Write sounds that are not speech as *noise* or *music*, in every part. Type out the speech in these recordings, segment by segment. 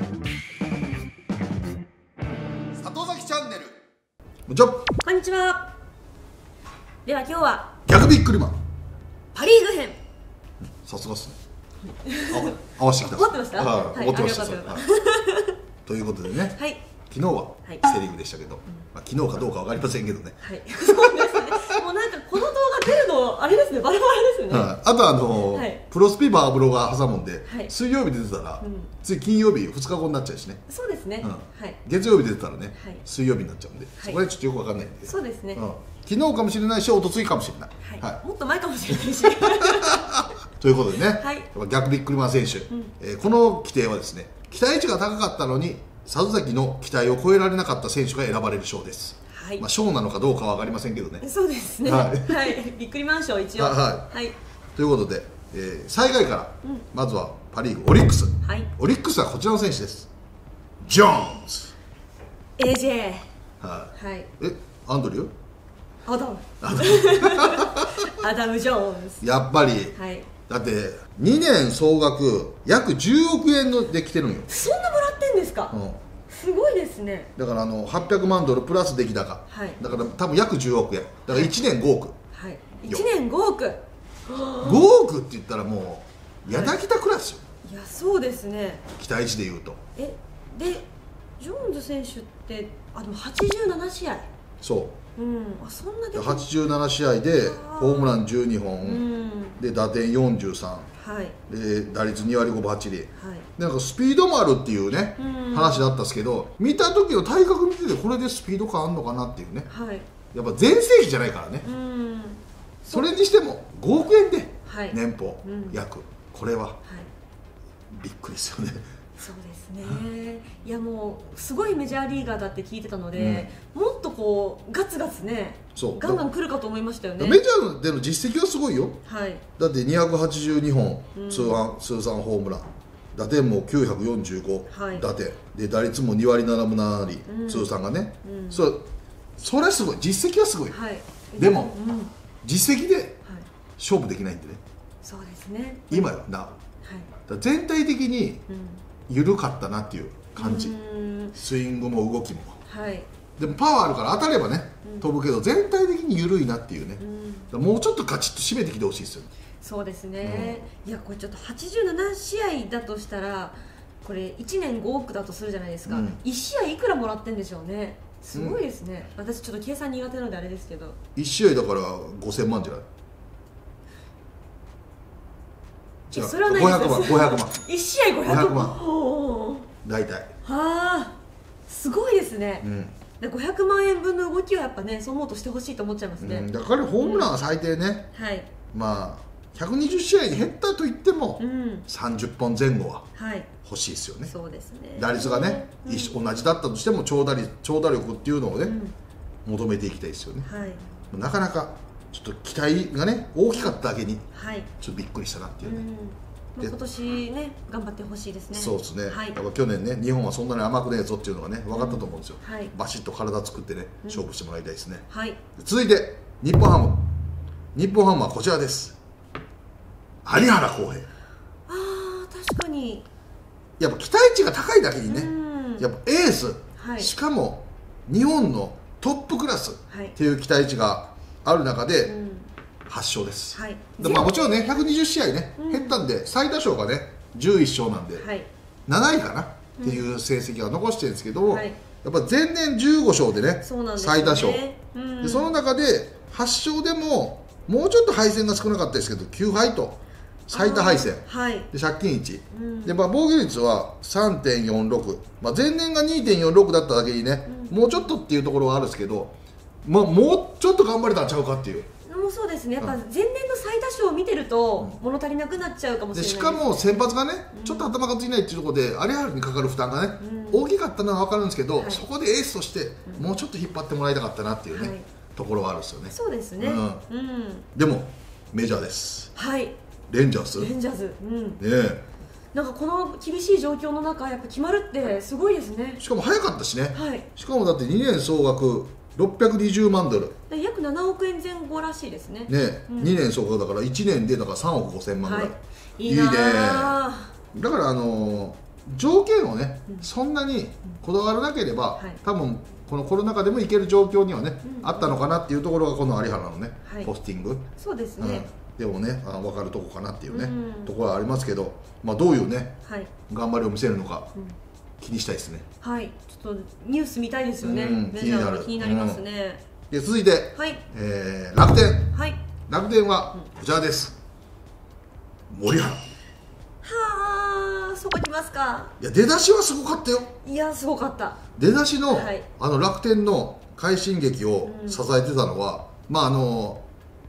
里崎チャンネル。こんにちは。こんにちは。では今日は。逆びっくりマン。パ・リーグ編。さすがっすね。あ合わせてきた。合ってました？はい。はい合ってましたあよかったはい。ということでね。はい。昨日ははい。セ・リーグでしたけど、まあ、昨日かどうかわかりませんけどね、はい *laughs* この動画出るのあれですね。バラバラですよね、はい。あとあのーはい。プロスピバーブロが挟むんで、はい。水曜日出てたら、うん。次金曜日2日後になっちゃうしね、そうですね、うん。はい。月曜日出てたらね、はい。水曜日になっちゃうんで、そこでちょっとよくわかんないんで、そうですね、うん。昨日かもしれないし、おとついかもしれない。はい。はい。もっと前かもしれないし。*laughs* ということでね、はい。逆ビックリマン選手、ん。えーこの規定はですね期待値が高かったのに里崎の期待を超えられなかった選手が選ばれる賞です、はい、まあ、賞なのかどうかは分かりませんけどね。そうですね。ははい。い、びっくりマンション一応。はい。ははい。ということで、えー最下位から、うん。まずはパ・リーグオリックス。はい。オリックスはこちらの選手です。ジョーンズ。AJ ははい。い。えアンドリュー？アダム。*laughs* アダム・ジョーンズ。やっぱり。はい。だって2年総額約10億円のできてるんよ、そんなもらってんですか、うん、すごいですね。だからあの800万ドルプラス出来高、はい。だから多分約10億円。だから1年5億、はい。よ。1年5億。5億って言ったらもうやだきたクラスよ、い。やそうですね。期待値でいうと。えでジョーンズ選手ってあでも87試合。そううん。あそんなでで87試合でホームラン12う本、ん。で打点43はい。で打率2割5分8厘。はい。なんかスピードもあるっていうね、うん。話だったんですけど見た時の体格見ててこれでスピード感あんのかなっていうね。はい。やっぱ全盛期じゃないからね。うん。それにしても5億円ではい。年俸うん。約、これは。はい。びっくりですよねそうですね。いやもうすごいメジャーリーガーだって聞いてたので、もっとこうガツガツねそう。ガンガン来るかと思いましたよね。メジャーでの実績はすごいよ。はい。だって282本うん通算,、通算ホームラン。打点も945、はい。打点。で打率も2割7分7厘、うん。通算がね、うん。そうそれはすごい。実績はすごい、はい。でもうん。はい。実績で勝負できないんでね。そうですね。今よなはい。ら全体的にうん緩かったなっていう感じ、うん。スイングも動きも。はい。でもパワーあるから当たればね、うん。飛ぶけど全体的に緩いなっていうね。う、ん。もうちょっとガチッと締めてきてほしいですよね。そうですね、いやこれちょっと87試合だとしたらこれ1年5億だとするじゃないですか、うん。1試合いくらもらってんでしょうね。すごいですね、私ちょっと計算苦手なのであれですけど。1試合だから5000万じゃない？いやそれはないです。500万500万。1試合500 500万。万。ほう大体。はあ。すごいですね。う、ん、で500万円分の動きはやっぱねそう思うとしてほしいと思っちゃいますね、うん、だからホームランは最低ね、はい。まあ120試合に減ったと言っても、うん。30本前後ははい。欲しいですよね。そうですね。打率がね、うん。一緒同じだったとしても長打率長打力っていうのをね、うん。求めていきたいですよね。はい。なかなかちょっと期待がね大きかっただけにはい。ちょっとびっくりしたなっていうね、う今年ね頑張ってほしいですね。そうですね、はい。やっぱ去年ね日本はそんなに甘くねえぞっていうのがね分かったと思うんですよ、はい。バシッと体作ってね勝負してもらいたいですね、はい。続いて日本ハム。日本ハムはこちらです。有原航平。ああ確かに。やっぱ期待値が高いだけにね、うん。やっぱエース、はい。しかも日本のトップクラスはい。っていう期待値がある中でうん。8勝です、はい。でまあ、もちろんね120試合ね、うん。減ったんで最多勝がね11勝なんで、はい。7位かな？っていう成績は残してるんですけど、はい。やっぱ前年15勝でねそうなんですよね。最多勝、うん。でその中で8勝でももうちょっと敗戦が少なかったですけど9敗と最多敗戦。はい。で借金1、うん。でまあ、防御率は3.46、まあ、前年が2.46だっただけにね、もうちょっとっていうところはあるんですけど、まあ、もうちょっと頑張れたんちゃうかっていう。もうそうですね。やっぱ前年の最多勝を見てると物足りなくなっちゃうかもしれない。でしかも先発がね、ちょっと頭がついないっていうところで有原にかかる負担がね、大きかったのは分かるんですけど、はい。そこでエースとしてもうちょっと引っ張ってもらいたかったなっていうね、はい。ところはあるんですよね。そうですね。ううん。ん、でもメジャーです。はい。レンジャーズ？ねレンジャーズ。うん。え。なんかこの厳しい状況の中やっぱ決まるってすごいですね。しかも早かったしね。はい。しかもだって2年総額620万ドル。で約7億円前後らしいですね。ね、うん。2年総額だから1年でだから3億5000万ぐらい、はい。いいなあ。だからあのー条件をね、うん。そんなにこだわらなければ、はい。多分このコロナ禍でもいける状況にはね、うん。あったのかなっていうところがこの有原のね、はい。ポスティング、そうですうん。ね、でもねあ分かるとこかなっていうね、うん。ところはありますけど、まあ、どういうねはい、頑張りを見せるのか。うん気にしたいですね。はい、ちょっとニュース見たいですよね、うんメジャー気になる。が気になりますね、で続いて、はい。えー楽天。はい。楽天はこちらです、森原。はあそこ来ますか。いや出だしはすごかったよ。いやすごかった。出だしの,、はい。あの楽天の快進撃を支えてたのは、まああの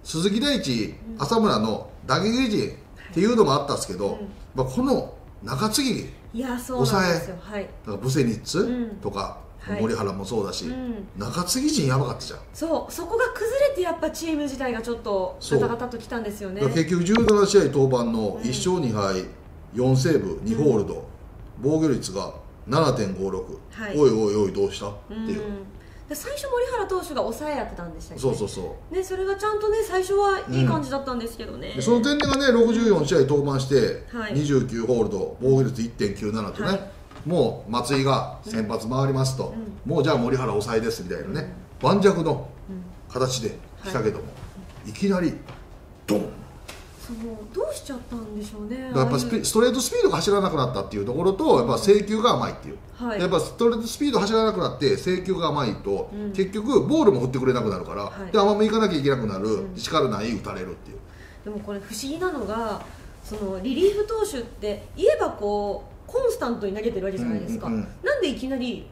鈴木大地、浅村の打撃陣っていうのもあったんですけど、うん。まあ、この中継ぎ？いやそうなんですよ。はい。だからブセニッツ？うん。とか、はい。森原もそうだし、うん。中継ぎ陣やばかったじゃん、そう。そこが崩れてやっぱチーム自体がちょっとガタガタときたんですよね。結局17試合登板の1勝2敗、4セーブ2ホールド、防御率が7.56、はい。おいおいおいどうした？ってうんいう、で最初森原投手が抑えやってたんでしたっけ？そうそうそう。ねそれがちゃんとね最初はいい感じだったんですけどね、でその点でがね64試合登板して、はい。29ホールド防御率1.97とね、はい。もう松井が先発回りますと、もうじゃあ森原抑えですみたいなね、盤石の形で来たけども、い、きなりそうどうしちゃったんでしょうねやっぱスピストレートスピードが走らなくなったっていうところとやっぱ制球が甘いっていう、はい。やっぱストレートスピード走らなくなって制球が甘いと、うん。結局ボールも振ってくれなくなるから、はい。で甘めいかなきゃいけなくなる、うん。力ない打たれるっていう。でもこれ不思議なのがそのリリーフ投手って言えばこうコンスタントに投げてるわけじゃないですか、うんうんうん。なんでいきなり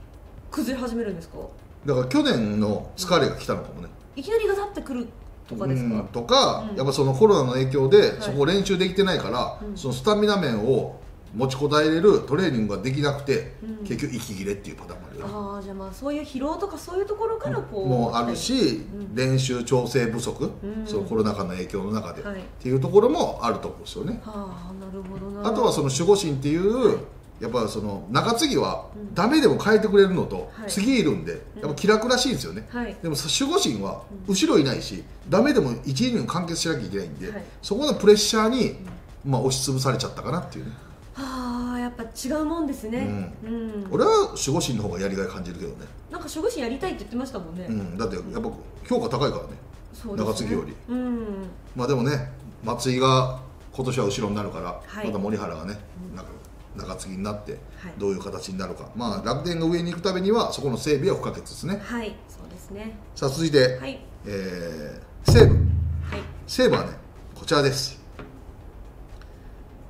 崩れ始めるんですか？だから去年の疲れが来たのかもね、いきなりガタってくるとかですか、うんとか、うん。やっぱそのコロナの影響で、い。そこ練習できてないから、うん。そのスタミナ面を持ちこたえれるトレーニングができなくて、うん。結局息切れっていうパターンもあるああじゃあまあそういう疲労とかそういうところからこうもうあるし、ん。練習調整不足、うん。そのコロナ禍の影響の中で、はい。っていうところもあると思うんですよね、はあなるほどな。あとはその守護神っていう、やっぱその中継ぎはうんダメでも変えてくれるのと、はい。次いるんでやっぱ気楽らしいんですよね、はい。でもさ守護神は後ろいないし、ダメでも1イニング完結しなきゃいけないんで、はい。そこのプレッシャーに、まあ、押しつぶされちゃったかなっていうね、はあやっぱ違うもんですね。うん、俺は守護神の方がやりがい感じるけどね、なんか守護神やりたいって言ってましたもんね、うん、だってやっぱ評価高いからね。ね。中継ぎより。うん。まあでもね松井が今年は後ろになるから、はい。また森原がね、なんか中継ぎになってはい。どういう形になるか、まあ楽天が上に行くためにはそこの整備は不可欠ですね。はいそうですね。さあ続いて、はい。えー西武。はい。西武はねこちらです。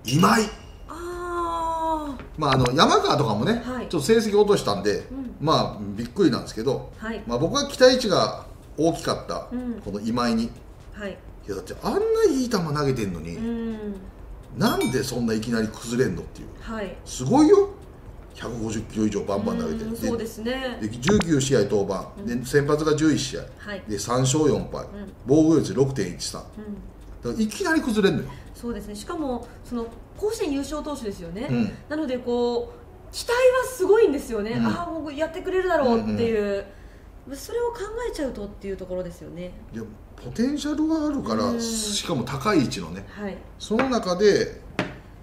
今井。あまあ、あの山川とかもね、はい。ちょっと成績落としたんで、うん。まあびっくりなんですけど、あはい。まあ、僕は期待値が大きかった、うん。この今井に。い。はいやだってあんないい球投げてんのに、うんなんでそんないきなり崩れんのっていう。はい。すごいよ。150キロ以上バンバン投げて。うんそうですね。で19試合登板、で先発が11試合。はい。で3勝4敗、ん。防御率6.13だかうん。らいきなり崩れんのよ。そうですね。しかもその甲子園優勝投手ですよね、うん。なのでこう期待はすごいんですよね、うん。ああもうやってくれるだろうっていう、それを考えちゃうとっていうところですよね。いやポテンシャルがあるから、うん。しかも高い位置のね。はい。その中で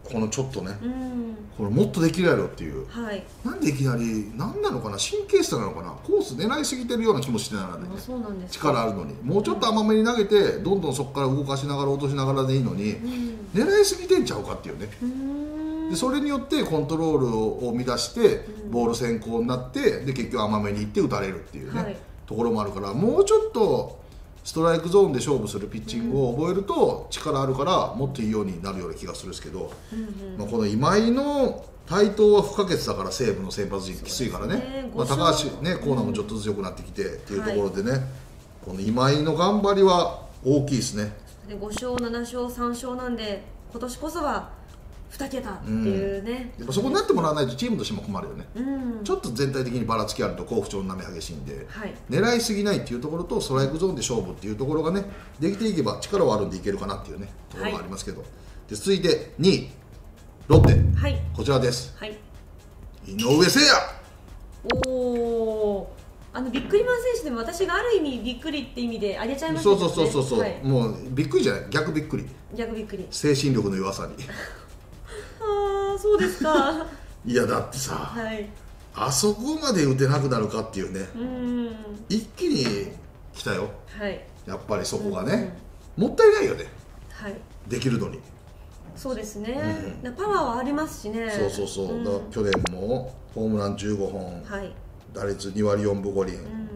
このちょっとね、うん。これもっとできるやろっていう。はい、なんでいきなり何なのかな？神経質なのかな？コース狙いすぎてるような気もしてないので、ね。まあ、そうなんです。力あるのに。もうちょっと甘めに投げてどんどんそこから動かしながら落としながらでいいのにうん。狙いすぎてんちゃうかっていうね。うーんでそれによってコントロールを乱してうん。ボール先行になってで結局甘めにいって打たれるっていうね、はい。ところもあるからもうちょっとストライクゾーンで勝負するピッチングを覚えると力あるからもっといいようになるような気がするんですけど、うんうん。まあ、この今井の台頭は不可欠だから西武の先発陣きついからね。ねまあ、高橋ねコーナーもちょっとずつ良くなってきてっていうところでね、この今井の頑張りは大きいですね。で5勝7勝3勝なんで今年こそは2桁っていうね、やっぱそこになってもらわないとチームとしても困るよね、うん。ちょっと全体的にばらつきあると好不調になめ激しいんで、はい。狙いすぎないっていうところとストライクゾーンで勝負っていうところがねできていけば力はあるんでいけるかなっていうねところがありますけど、で続いて2位。ロッテ。はい。こちらです。はい。井上誠也。おおあのビックリマン選手でも私がある意味びっくりって意味であげちゃいましたね、そうそうそうそう、はい、もうびっくりじゃない？逆びっくり。逆びっくり。精神力の弱さにそうですか。*laughs* いやだってさはい。あそこまで打てなくなるかっていうね。うん。一気に来たよ。はい。やっぱりそこがね、もったいないよね。はい。できるのに、そうですね、うんなパワーはありますしね。そうそうそう、ん。だから去年もホームラン15本、はい。打率2割4分5厘、うん。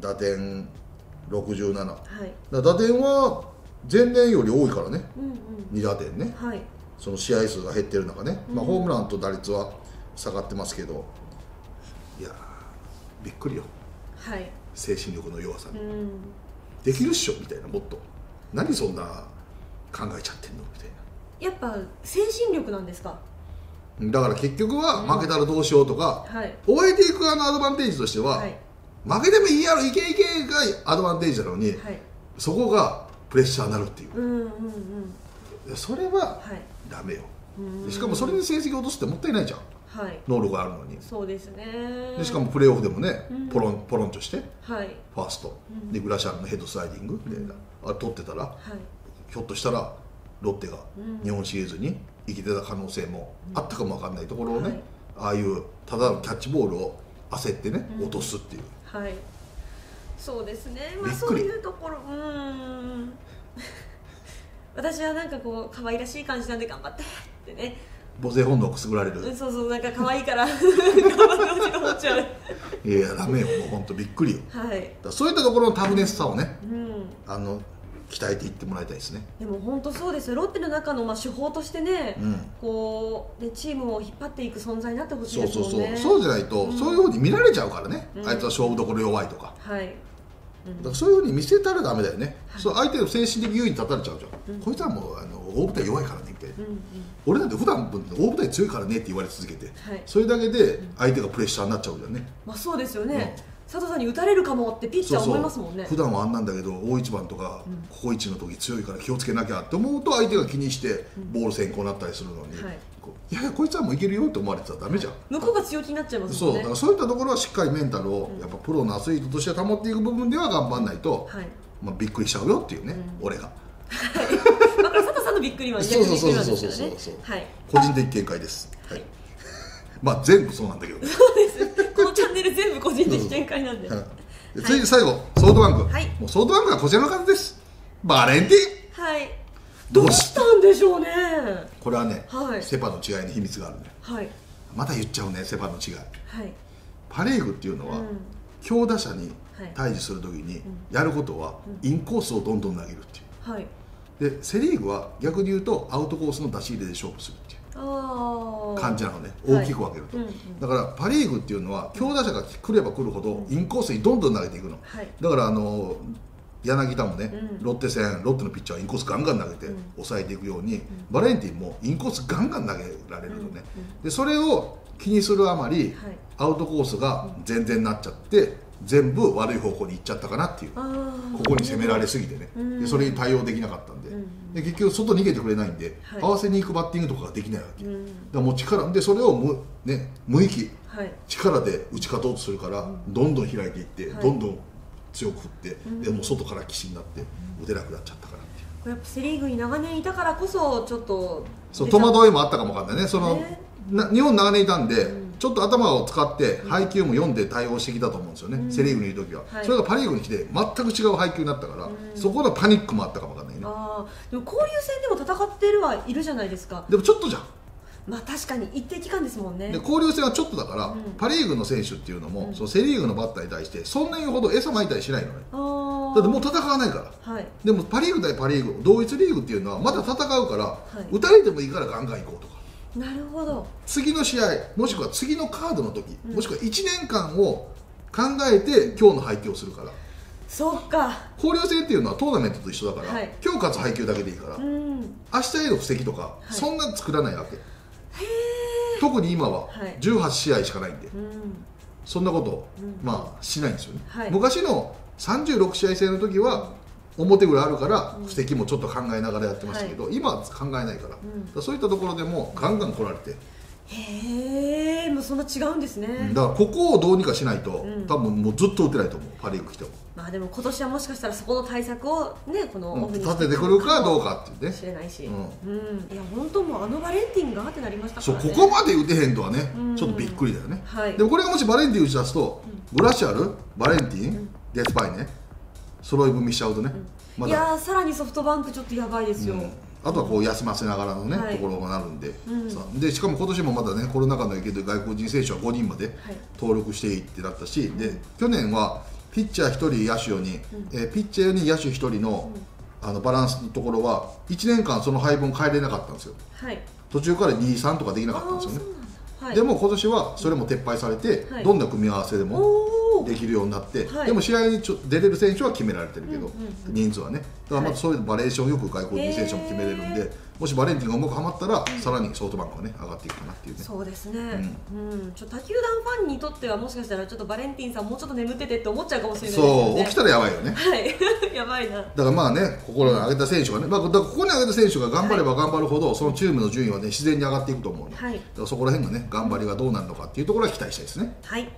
打点67だかはい。ら打点は前年より多いからね。うん2打点ね。うんはいその試合数が減ってる中ね、まあ、うんホームランと打率は下がってますけど。いやーびっくりよ。はい。精神力の弱さに、うん。できるっしょみたいなもっと。何そんな考えちゃってんの？みたいやっぱ精神力なんですか？なだから結局は負けたらどうしようとか、はい。終えていくあのアドバンテージとしては、はい。負けてもいいやろいけいけがアドバンテージなのに、はい。そこがプレッシャーになるっていう。うんうんうんそれははい。ダメよ。うん。でしかもそれに成績落とすってもったいないじゃん。はい。能力があるのに。そうですね。でしかもプレーオフでもね、うん。ポロンポロンとしてはい。ファースト、うん。でグラシャンのヘッドスライディングみたいな、あれ取ってたらはい。ひょっとしたらロッテがうん。日本シリーズに生きてた可能性もあったかもわかんないところをね、はい。ああいうただのキャッチボールを焦ってね、うん。落とすっていう。はい。そうですね。まあそういうところうーん私はなんかこう可愛らしい感じなんで頑張ってってね。母性本能をくすぐられる、うんそうそうなんか可愛いから。*laughs* 頑張ってほしいと思っちゃう。いやダメよもう本当びっくりよ。はい。らそういったところのタフネスさをねうん。あの鍛えていってもらいたいですね。でも本当そうです。よロッテの中のまあ手法としてね、うん。こうでチームを引っ張っていく存在になってほしいそうそうそう、ですもんねそうじゃないと、うん。そういうふうに見られちゃうからね、うん。あいつは勝負どころ弱いとか。はい、うんだからそういうふうに見せたらダメだよね、はい。そう相手の精神的優位に立たれちゃうじゃん、うん。こいつはもうあの大舞台弱いからねみたいな、うんうん。俺なんて普段大舞台強いからねって言われ続けて、はい。それだけで相手がプレッシャーになっちゃうじゃんね、まあそうですよね、佐藤さんに打たれるかもってピッチャー思いますもんね。普段はあんなんだけど大一番とか、うん。ここ一の時強いから気をつけなきゃって思うと相手が気にしてボール先行になったりするのに、はい。いやいやこいつはもういけるよって思われてたらダメじゃん、向こうが強気になっちゃいますそうもんね。だからそういったところはしっかりメンタルをうんやっぱプロのアスリートとして保っていく部分では頑張らないと、はい。まあ、びっくりしちゃうよっていうね、うん。俺が。だから佐藤さんのびっくりは逆にびっくりなんですよね。そうそうそうそうそう。はい。個人的見解です、はい。*laughs* まあ全部そうなんだけどね、*laughs* このチャンネル全部個人的見解なんで。はい。で次に最後ソフトバンク、はい。もうソフトバンクはこちらの方です。バレンティンはい。どうししたんでしょうね。これはね、はい。セパの違いに秘密があるねはい。また言っちゃうねセパの違い。はい。パ・リーグっていうのは、うん。強打者にはい。対峙するときにやることは、インコースをどんどん投げるっていう。はい。でセ・リーグは逆に言うとアウトコースの出し入れで勝負するっていう感じなのね。はい。大きく分けると、うんうん。だからパ・リーグっていうのは強打者が来れば来るほどインコースにどんどん投げていくの。はい。だからあの柳田もね、うん。ロッテ戦ロッテのピッチャーはインコースガンガン投げてうん。抑えていくように、バレンティンもインコースガンガン投げられるのね、うんうん。でそれを気にするあまり、はい。アウトコースが全然なっちゃって全部悪い方向に行っちゃったかなっていう。ここに攻められすぎてね、うん。でそれに対応できなかったんで,、うん。で結局外逃げてくれないんで、はい。合わせに行くバッティングとかができないわけ、だかうんらもう力でそれを無,、ね、無意はい。力で打ち勝とうとするから、どんどん開いていって、はい。どんどん強く振って、うん。でもう外から岸になって打てなくなっちゃったから。っていうこれやっぱセ・リーグに長年いたからこそちょっとそう戸惑いもあったかもわかんないね。そのね。な日本長年いたんで、うんちょっと頭を使って配球も読んで対応してきたと思うんですよね、うん。セ・リーグにいる時は、はい。それがパ・リーグに来て全く違う配球になったから、うん。そこのパニックもあったかもわかんないね。でも交流戦でも戦ってるはいるじゃないですか。でもちょっとじゃん。まあ確かに一定期間ですもんね。で交流戦はちょっとだから、うん。パ・リーグの選手っていうのも、うん。そのセ・リーグのバッターに対してそんなにほど餌まいたりしないのね。だってもう戦わないから。はい。でもパ・リーグ対パ・リーグ同一リーグっていうのはまだ戦うから、い。打たれてもいいからガンガン行こうとかなるほど。次の試合もしくは次のカードの時、うん。もしくは1年間を考えて今日の配球をするから。そっか。交流戦っていうのはトーナメントと一緒だから、はい。今日勝つ配球だけでいいから、うん。明日への布石とか、い。そんな作らないわけ。へ特に今ははい。18試合しかないんで、えうん。そんなこと、うん。まあしないんですよね、はい。昔の36試合制の時は表裏あるからうん。布石もちょっと考えながらやってましたけど、今は考えないから,、ん。そういったところでもガンガン来られて。へえもうそんな違うんですね、うんだからここをどうにかしないと、うん。多分もうずっと打てないと思うパ・リーグ来ても、まあでも今年はもしかしたらそこの対策をねこのうんオフに立ててくるかどうかっていうね。しれないし、ううん。いや本当もうあのバレンティンがってなりましたかそうらねここまで打てへんとはね、うん。ちょっとびっくりだよね、はい。でもこれがもしバレンティン打ち出すと、グラシアルバレンティン、デスパイね揃い踏みしちゃうとね、まいだやーさらにソフトバンクちょっとやばいですよ、うん。あとはこう休ませながらのね、はい。ところがなるんで,うん。さ、でしかも今年もまだねコロナ禍の影響で外国人選手は5人まではい。登録していいってなったし、で去年はピッチャー1人野手4人、えーピッチャーに野手1人の,、あのバランスのところは1年間その配分変えれなかったんですよ。はい。途中から2-3とかできなあかったんですよねはい。でも今年はそれも撤廃されて、はい。どんな組み合わせでもできるようになって、はい。でも試合にちょ出れる選手は決められてるけど、人数はね。だからまたそういうバリエーションよく外国人選手も決めれるんで、もしバレンティンがうまくはまったら、さらにソフトバンクがね上がっていくかなっていうね。そうですね、うん。ちょっと他球団ファンにとってはもしかしたらちょっとバレンティンさんもうちょっと眠っててって思っちゃうかもしれないですよね。そう起きたらやばいよね。はい。*laughs* やばいな。だからまあね心に上げた選手がね、まあ、だからここに上げた選手が頑張れば頑張るほど、そのチームの順位はね自然に上がっていくと思うので、はい。そこら辺のね頑張りがどうなるのかっていうところは期待したいですね。はい